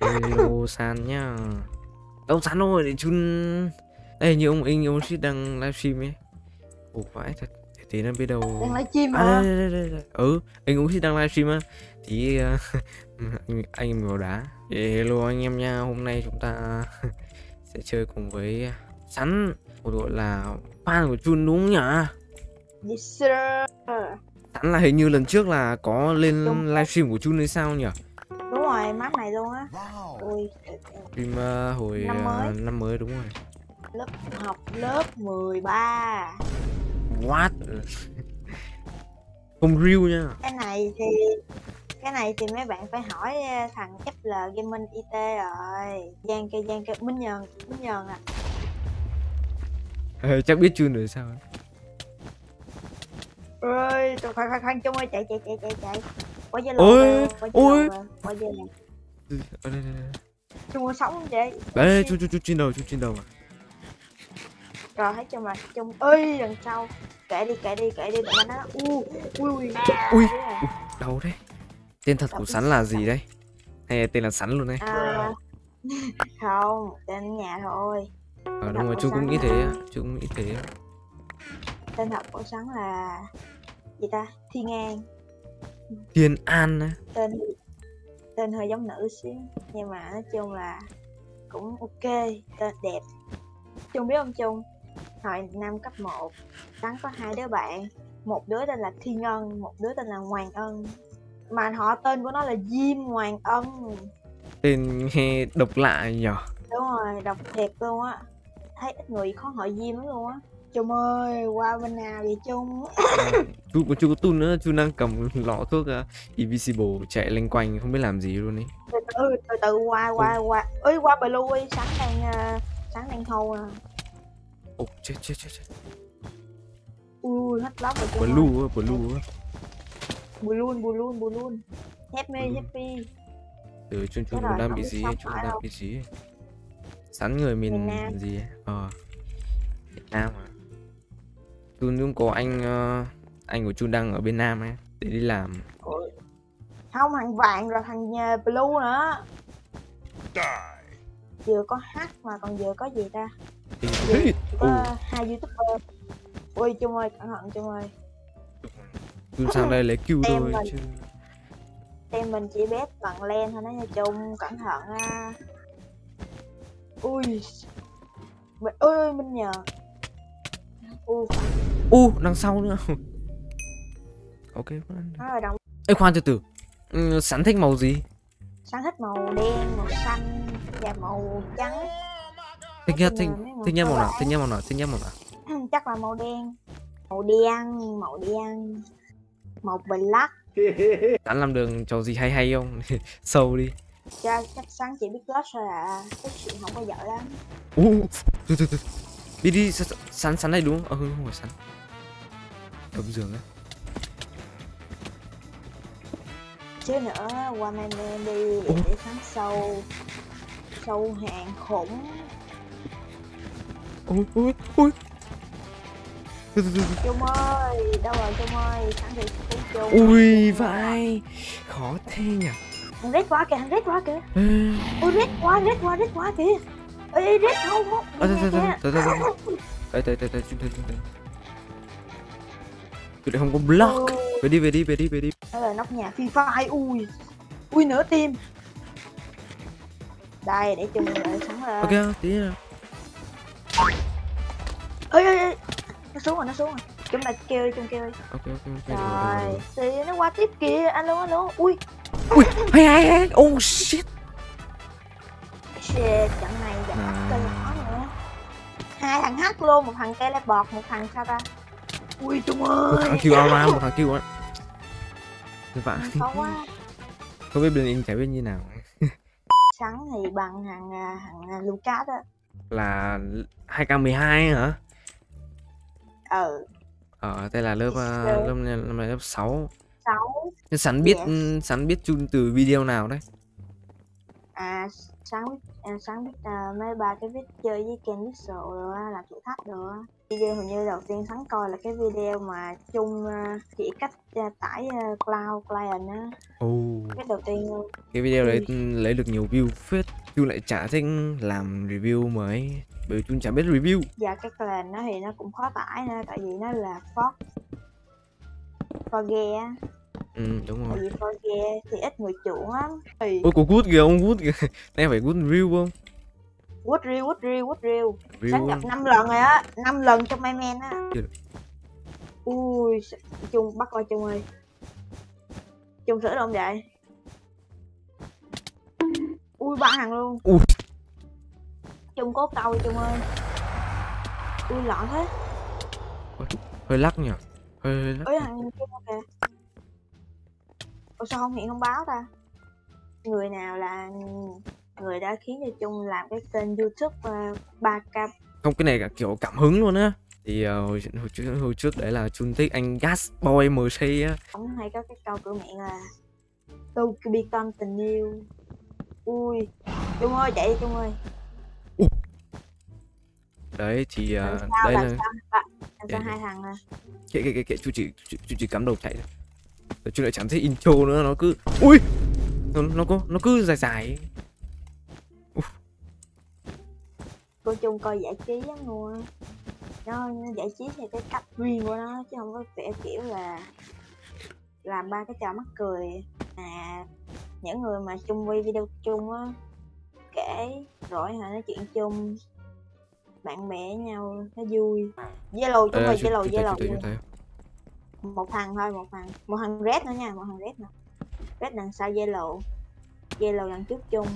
hello san nhá. Ông san rồi để chun. Đây như ông anh ông shit đang livestream ấy. Ồ vãi thật. Để tí nó biết đâu. Đang livestream à, đây, đây, đây, đây. ừ anh cũng shit đang livestream á. Thì uh, anh anh em vào đá. Hello anh em nha. Hôm nay chúng ta sẽ chơi cùng với sắn một đội là fan của chun đúng không nhỉ? Yes sir. Sắn là hình như lần trước là có lên livestream của chun hay sao nhỉ rồi map này luôn á. Ui stream uh, hồi Năm mới. uh, năm mới đúng rồi. Lớp học lớp 13 what? Không real nha. Cái này thì cái này thì mấy bạn phải hỏi ờ, thằng FL Gaming IT rồi. Giang kêu Giang kêu Minh Nhờn Minh Nhờn à. Ờ, chắc biết chun rồi sao ơi tôi khoan khoan khoan chung ơi chạy chạy chạy chạy chạy Ôi, về, qua ôi. Ừ, ở đây, đây, đây. chung sống chị Đấy, chun chun chun trên đầu chun trên đầu à rồi thấy chung rồi chung ơi lần sau. Kệ đi kệ đi kệ đi tụi nó u ui ui Ui. đầu đấy tên thật của sắn là gì đây? Hay tên là sắn luôn đấy à, không tên nhà thôi. Ờ đúng rồi chú cũng nghĩ thế chú cũng nghĩ thế tên thật của sắn là gì ta? Thiên an thiên an á. Tên tên hơi giống nữ xíu nhưng mà nói chung là cũng ok tên đẹp. Chung biết không chung? Hồi năm cấp 1 sắn có hai đứa bạn. Một đứa tên là thiên ân một đứa tên là hoàng ân. Mà họ tên của nó là diêm hoàng ân. Tên nghe độc lạ nhở đúng rồi đọc thiệt luôn á. Thấy ít người khó hỏi diêm lắm luôn á chung ơi qua bên nào vậy chung chú có chú có tun nữa chú đang cầm lọ thuốc uh, invisible chạy lanh quanh không biết làm gì luôn ấy. Từ từ từ từ qua qua qua. Ơi qua blue đi sáng đang uh, sáng đang hầu à. Ồ chết chết chết chết. Ui hết lắm rồi chung blue á blue á. Luôn bù luôn help me help me từ chun chun Cái rồi, đang bị gì phải đang bị gì sắn người Miền Nam. gì ờ Việt Nam à chun cũng có anh ờ, anh của chun đang ở bên Nam ấy để đi làm. Không thằng vàng rồi thằng nhà blue nữa. Vừa có h mà còn vừa có gì ta? Vừa có hai youtuber. Ui chung ơi cẩn thận chung ơi. Chun sang đây lấy cứu thôi mình. chứ. Tem mình chỉ bét bằng len thôi đó nha chung cẩn thận á ui. Mình- ôi ôi minh nhờ u đằng sau nữa. Ok đồng Ê khoan từ từ. Ừ, sắn thích màu gì? Sáng thích màu đen màu xanh và màu trắng. Thích nhất thích, thích nhất màu nào? thích nhất màu nào? Thích nhất màu nào? Chắc là màu đen. Màu đen màu đen. Màu black. Sắn làm đường trò gì hay hay không? Sâu đi. Chắc chắc sáng chỉ biết lót thôi à. Cái chuyện không có giỏi lắm. U từ từ từ đi đi sắn sắn này đúng không? Ờ không phải sắn ấm giường á. Chứ nữa qua mai men đi để, để sáng sâu sâu hàng khủng. Ôi ôi ôi. Chung ơi đâu rồi chung ơi? Sáng thì chung. Ui vai. Khó thế nhỉ? Thằng rết quá kìa thằng rết quá kìa. Ôi rết quá rết quá rết quá kìa ê rết không không ờ, nghe từ kìa. từ từ từ đây đây đây đây chúng đây chúng tôi lại không có block. Ui, về đi về đi về đi về đi. Đó là nóc nhà phi phai ui. Ui nửa tim đây để chung lại sáng lên ok tí nữa. Ơi ơi ơi nó xuống rồi nó xuống rồi. Chúng ta kêu đi chung kêu đi. Ok ok ok rồi. thì nó qua tiếp kìa. Alo alo ui. Ui hay hay hay. Oh shit. Shit hai thằng hack luôn một thằng teleport một thằng sao ta? Ui chung một ơi thằng kêu aura một thằng kêu á. Quá. Không biết bên anh chả biết như nào. Sắn thì bằng thằng à, thằng à, Lucas á. Là 2k12 hả? Ừ. Ờ đây là lớp uh, Sure. lớp năm lớp 6 sáu. Nhưng sắn biết Yes. sắn biết chun từ video nào đấy à sáng biết à, sáng biết à, mấy ba cái viết chơi với Ken Pixel rồi á làm thử thách rồi á. Video hình như đầu tiên sắn coi là cái video mà chung ờ, chỉ cách ờ, tải ờ, cloud client á. Cái đầu tiên luôn. Cái video đấy lấy được nhiều view phết chu lại chả thích làm review mới. Bởi vì chu chả biết review. Và cái client nó thì nó cũng khó tải nữa tại vì nó là for Forge á ừ đúng tại rồi vì Forge thì ít người chuộng lắm. Thì ôi có good kìa ông good kìa. Này phải good review không? Quất riêu quất riêu quất riêu review sáng không? 5 lần rồi á 5 lần trong my man á. Được. ui chung bắt coi chung ơi. Chung sửa đâu vậy. Ui ba hàng luôn. Ui. chung cố câu chung ơi. Ui lọ thế. Hơi lắc nhỉ? Hơi, hơi lắc ơi thằng chung kìa Ủa sao không hiện thông báo ta? Người nào là người đã khiến cho chung làm cái kênh youtube uh, 3k không cái này cả kiểu cảm hứng luôn á. Thì ờ, hồi, hồi, trước, hồi trước đấy là chun thích anh gas boy mc á. Ông hay có cái câu cửa miệng là bị con tình yêu. Ui chung ơi chạy đi chung ơi. Đấy thì ờ, làm sao đây làm là sao à, làm sao Để- hai thằng à? Kệ kệ kệ kệ chú chỉ chú, chú chỉ cắm đầu chạy thôi Rồi chú lại chẳng thấy intro nữa nó cứ ui! Nó nó có nó cứ dài dài cô chung coi giải trí á nó, nó giải trí theo cái cách riêng của nó chứ không có vẻ kiểu là làm ba cái trò mắc cười. À những người mà chung quay video chung á kể rồi hả nói chuyện chung bạn bè nhau nó vui. Zalo chung Ờ, ơi chú- zalo zalo một thằng thôi một thằng. Một thằng red nữa nha một thằng red nữa red đằng sau yellow. Yellow đằng trước chung.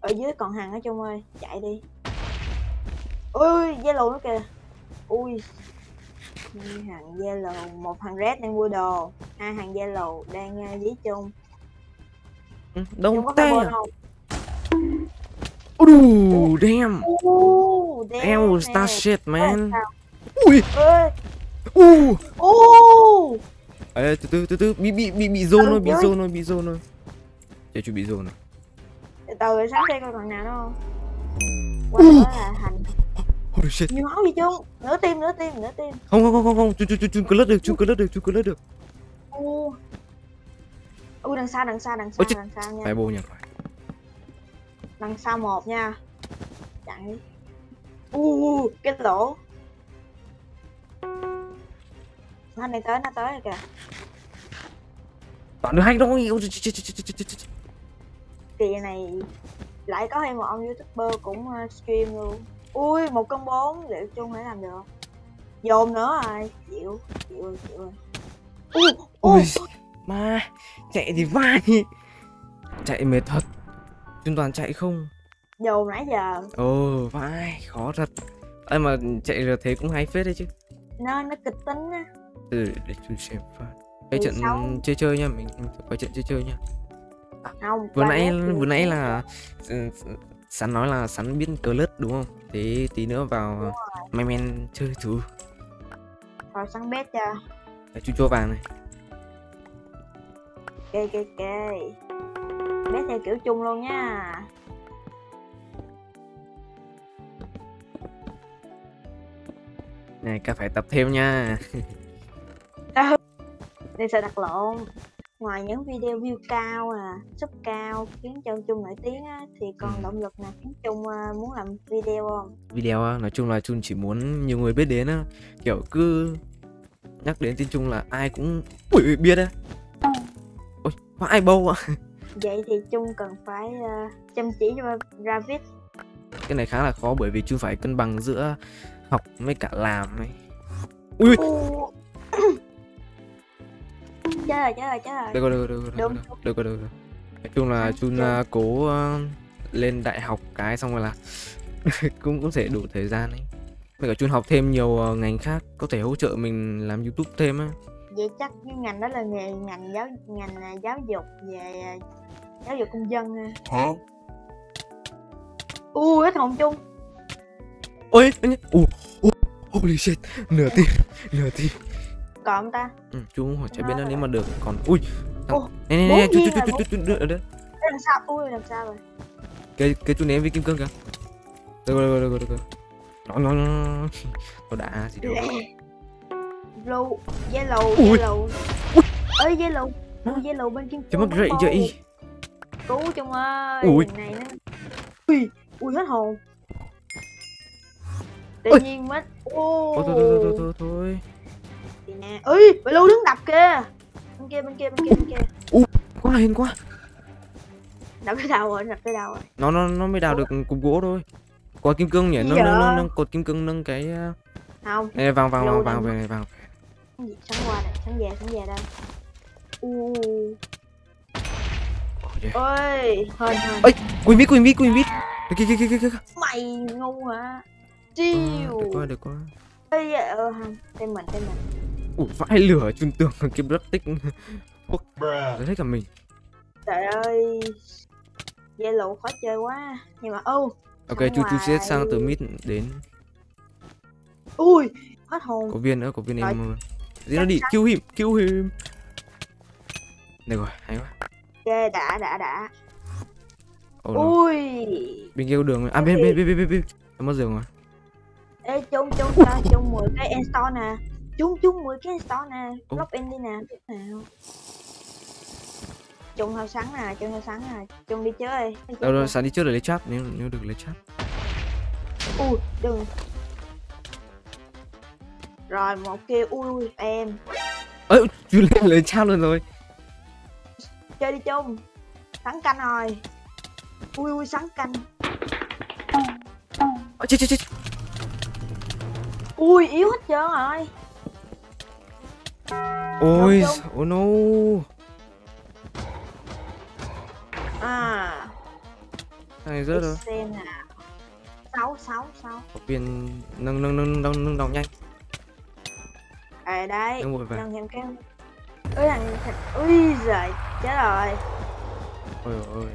Ở dưới còn thằng ở chung ơi chạy đi. Ui yellow nữa kìa. Ui. Thằng yellow một thằng red đang mua đồ. Hai thằng yellow đang uh, dí chung. Đông te bơm không? Ooh, damn. Damn star shit man. sao? Ui. Uh uh Ê, từ từ từ từ bị bị bị bị zone Ừ, rồi bị chơi. zone rồi bị zone rồi Chết chú bị zone rồi từ từ sáng xem coi còn nào không qua là hành. Holy shit. Nhiều máu gì chung nửa tim nửa tim nửa tim. Không không không không không. Chú chú chú chú cứ lướt được chú cứ lướt được chú cứ lướt được. U. U đằng sau đằng sau đằng Ôi, chết. đằng sau nha. Phải nhỉ phải. Đằng sau một nha. Chạy. U cái lỗ nó này tới nó tới rồi kìa. Bạn được chết, chết. kỳ này lại có thêm một ông youtuber cũng uh, stream luôn. Ui một con bốn liệu chung phải làm được. Dồn nữa rồi chịu chịu rồi, chịu rồi. U u Ui mà chạy thì vai. Chạy mệt thật. Chúng toàn chạy không? Dồn nãy giờ. Ồ vai khó thật. Ai mà chạy được thế cũng hay phết đấy chứ. Nó nó kịch tính á từ để, để chú xem phát. Cái trận 16. chơi chơi nha mình quay trận chơi chơi nha. Không vừa nãy vừa nãy là sắn nói là sắn biết cờ lướt đúng không? Thế tí nữa vào may men chơi thử. Rồi săn bét cho Để chú cho vàng này. Kê kê kê bét theo kiểu chung luôn nha. Này cả phải tập thêm nha đây sẽ đặt lộn. Ngoài những video view cao à sub cao khiến cho chung nổi tiếng á thì còn Ừ. động lực nào khiến chung à, muốn làm video không? Video á, nói chung là Chun chỉ muốn nhiều người biết đến á. Kiểu cứ nhắc đến tên Trung là ai cũng ui ui, biết á. Ôi có ai bâu ạ vậy thì chung cần phải à, chăm chỉ cho ra viết cái này khá là khó bởi vì Chun phải cân bằng giữa học với cả làm ấy. Ui U. chết rồi chết rồi chết rồi. Được rồi được rồi được rồi được rồi. Được rồi nói chung là Chun à, cố à, lên đại học cái xong rồi là cũng cũng thể đủ thời gian ấy. Với cả Chun học thêm nhiều à, ngành khác có thể hỗ trợ mình làm YouTube thêm á. Vậy chắc cái ngành đó là nghề ngành giáo ngành à, giáo dục về à, giáo dục công dân ha. Hả? u hết hồn chung ôi ồ, holy shit nửa tim nửa tim còn không ta? Ừ, chú hỏi biết là nếu mà được còn ui! Thằng... Ồ, này này này chú chú chú chú chú chú ở đây làm sao? Ui làm sao rồi? Cái cái chú ném với kim cương kìa. Được rồi được rồi được rồi nó nó nó. Nó đã gì đâu. Blue yellow Ui. yellow. Ơi yellow? Ui, yellow bên kim cương mất rậy vậy. Cứu chung ơi Ui. này nó ui ui hết hồn. Tự nhiên mất. Ô thôi thôi thôi thôi thôi thôi Thì nè ơi blue đứng đập kìa. Bên kia bên kia bên kia bên kia. Quá hên quá. Đập cái đầu rồi đập cái đầu rồi. Nó nó nó mới đào được cục gỗ thôi. Quả kim cương nhỉ? Nâng nâng nâng nâng cột kim cương nâng cái uh, không. Này vàng vàng vàng vàng về này vàng sáng qua đây sáng về sáng về đây. U yeah. ơi hên hên. Ây! quỳnh vít quỳnh vít quỳnh vít. Kia kia kia kia kia mày ngu hả? Ờ, chiêu. được quá được quá ơi ờ không tên mình tên mình ủa vãi lửa chun tường cái block tích Bruh. thấy cả mình. Trời ơi. Yellow khó chơi quá. Nhưng mà ô ok Ở chú chú sẽ sang từ mid đến. Ui hết hồn. Có viên nữa có viên Rồi. em gì nó đi kill him kill him. Được rồi hay quá. Ok đã đã đã. Oh, ui. Bên kia có đường. Rồi. à bên bên bên bên bên bên. Em mất giường rồi. Ê chung chung chung 10 cái endstone nè chung chung 10 cái endstone nè block in đi nè tiếp nào chung theo sáng nè chung theo sáng nè chung đi chơi. Đi đâu sáng đi trước để lấy cháp nếu nếu được lấy cháp ui đừng. Rồi một kia ui ui em. Ơi chú lên lấy cháp luôn rồi. Chơi đi chung. Sắn canh rồi. Ui ui sắn canh. Ôi, chết chết chết. Ui yếu hết trơn rồi ôi oh no à. Này rớt rồi. Xem nào sáu sáu sáu. Có viên nâng nâng nâng nâng nâng đầu nhanh. À đây nâng thêm cái ui thằng thằng ui giời chết rồi. Ôi ôi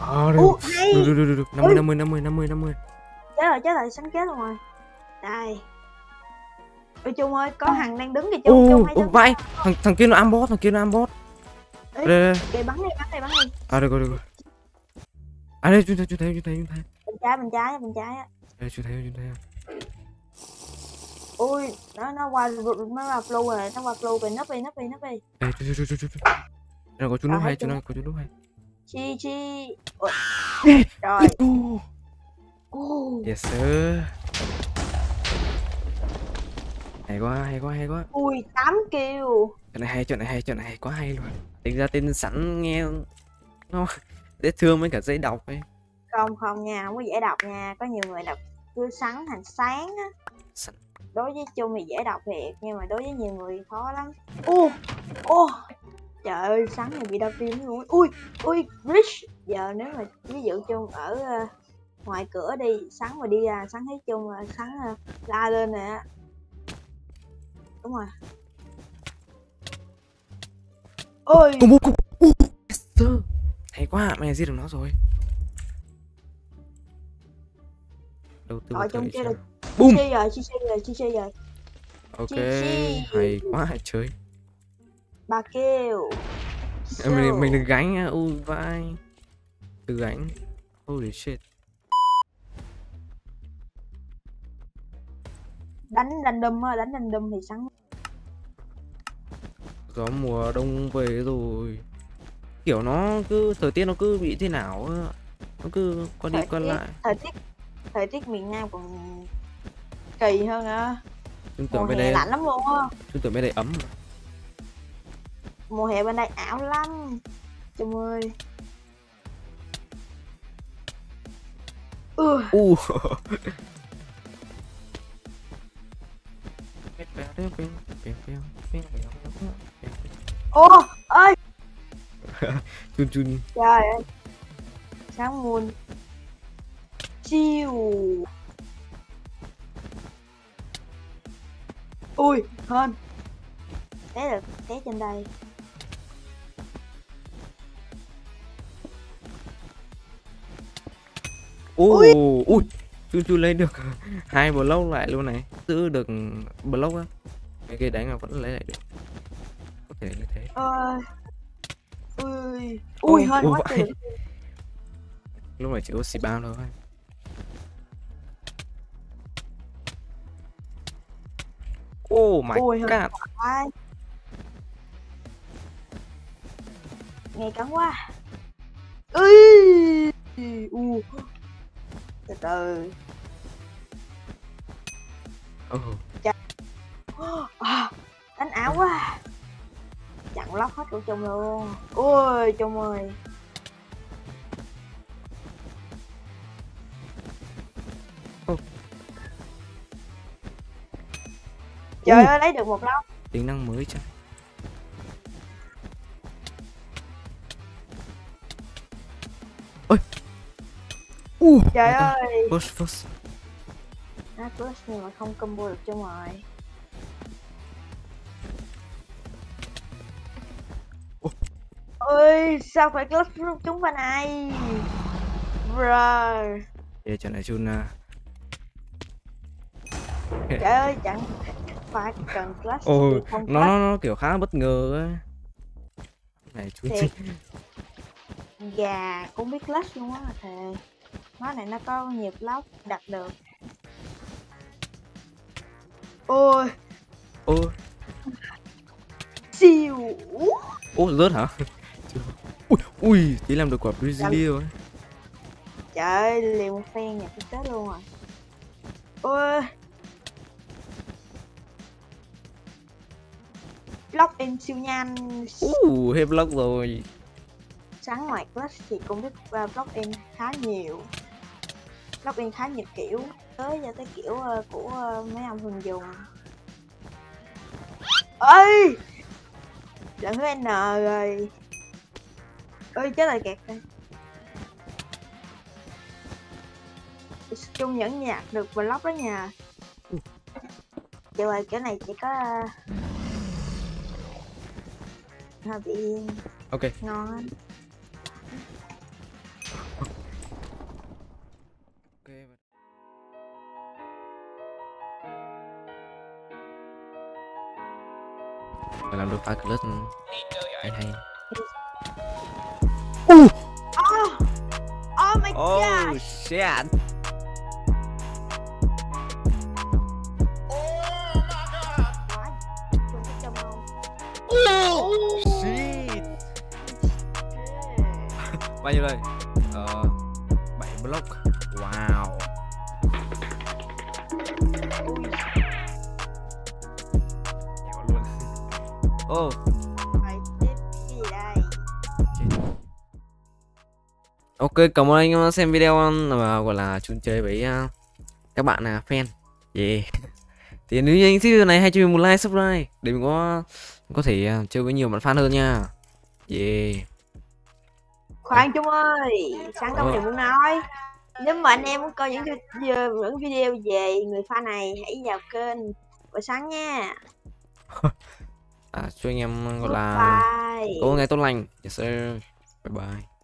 à được u hay. Được được được được năm mươi Ui. năm mươi năm mươi năm mươi năm mươi. Chết rồi chết rồi sắn chết luôn rồi. Đây ui chung ơi có thằng đang đứng kìa chung ô chung hay ô chung vãi. thằng thằng kia nó am bot thằng kia nó am bot. Ê. đây đây kìa bắn đi bắn đi bắn đi. À được rồi được rồi. À đây chú thấy chú thấy chú thấy chú thấy. Bên trái bên trái bên trái á. Đây chú thấy chú thấy ui nó nó qua nó qua flow rồi nó qua flow rồi nấp đi nấp đi nấp đi. Chú chú chú chú chú đây có chú núp hay chú này có chú núp hay. Chi chi. Ê, rồi yes sir hay quá hay quá hay quá. Ui 8 kill chuyện này hay chuyện này hay chuyện này hay quá hay luôn. Tính ra tên sẵn nghe nó dễ thương với cả dễ đọc ấy. Không không nha không có dễ đọc nha. Có nhiều người đọc cứ sắn thành sáng á. Sắn. đối với chung thì dễ đọc thiệt nhưng mà đối với nhiều người khó lắm. Ô ô trời ơi sắn này bị đau tim luôn. Ui ui rich. Giờ nếu mà ví dụ chung ở ờ, ngoài cửa đi sắn mà đi ra sắn thấy chung là sắn ờ, la lên nè. Đúng rồi. Ôi. Cùng bố cùng yes hay quá mày giết được nó rồi. Đầu tư vào trong kia trang. là- boom chi rồi chi chi rồi chi chi rồi ok chi chi. hay quá trời ba kill Em mình So, mình đừng gánh nha ui vai. Đừng gánh. Holy shit. Đánh random á đánh random thì sắn gió mùa đông về rồi. Kiểu nó cứ thời tiết nó cứ bị thế nào nó cứ qua đi Thời qua tiết- lại. thời tiết thời tiết miền Nam còn kỳ hơn á. Chúng mùa tưởng bên hè đây lạnh lắm luôn á. Chúng tưởng bên đây ấm. Mùa hè bên đây ảo lắm chung ơi. Ừ u ô ơi! Chun chun. Trời ơi! Sáng muôn chiêu ui hơn té được té trên đây. Ô ui! chun chun lấy được. Hai block lại luôn này. Giữ được block á cái ghê đáng là vẫn lấy lại được. Có thể như thế. À... ui ui hơi quá tiền. Lúc này chỉ có oxy bao thôi. Oh my Ôi, god phải. Nghe cắn quá. Ui U. Trời ơi Oh Chặn lóc hết của Trung luôn. Ui, Trung ơi. Trời ơi, lấy được một lóc. Tính năng mới chắc. Ôi. Trời ơi. Push, push. Nó plus nhưng mà không combo được Trung rồi. Ôi, sao phải lúc chúng pha này? Bro. Để trận này chun à. Trời ơi, chẳng phải cần clutch Ồ, không nó, nó nó kiểu khá là bất ngờ á. Này chú Thiệt. Gà cũng biết clutch luôn á thề. Nó này nó có nhiều block đặt được. Ôi, Ô, siêu. ô rớt hả? Ui, tí làm được quả Brazilian ấy. Trời ơi, liền một phen nhặt cái chết luôn rồi. Ôi. Block in siêu nhanh. Uh, hết block rồi. sáng ngoài clutch thì cũng biết uh, block in khá nhiều block in khá nhiều kiểu tới giờ tới kiểu uh, của uh, mấy ông thường dùng ơi thứ n rồi ơi chết rồi kẹt rồi chung vẫn nhặt được block đó nha Chị ơi, cái này chỉ có uh, hơi bị Ok, ngon ok. Phải làm được pha clutch hay hay. Uh, oh oh my oh god shit. Không Shit. Bao nhiêu đây? Ờ, 7 block. Wow. Ui, Dẻo Ok, cảm ơn anh em xem video và gọi là chung chơi với uh, các bạn là fan. Yeah. Thì nếu như anh thích video này hãy cho mình một like, subscribe để mình có có thể uh, chơi với nhiều bạn fan hơn nha. Yeah. khoan chung ơi sáng công Ờ. thì muốn nói nếu mà anh em muốn coi những video, những video về người fan này hãy vào kênh của sáng nha À, cho anh em gọi là có ngày tốt lành. Yes sir. Bye bye.